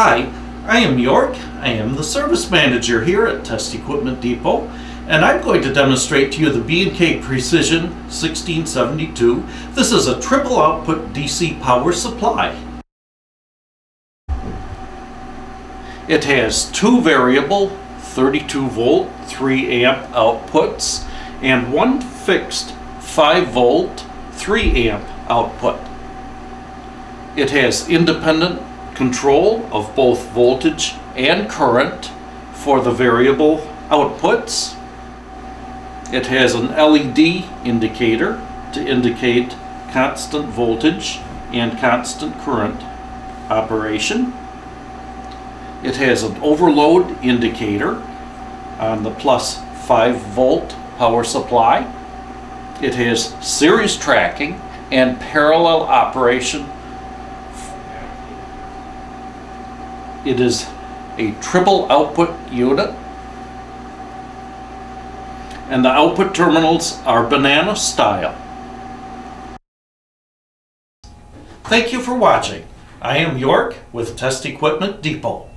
Hi, I am York. I am the service manager here at Test Equipment Depot, and I'm going to demonstrate to you the B&K Precision 1672. This is a triple output DC power supply. It has two variable 32 volt 3 amp outputs and one fixed 5 volt 3 amp output. It has independent control of both voltage and current for the variable outputs. It has an LED indicator to indicate constant voltage and constant current operation. It has an overload indicator on the plus 5 volt power supply. It has series tracking and parallel operation It is a triple output unit. And the output terminals are banana style. Thank you for watching. I am York with Test Equipment Depot.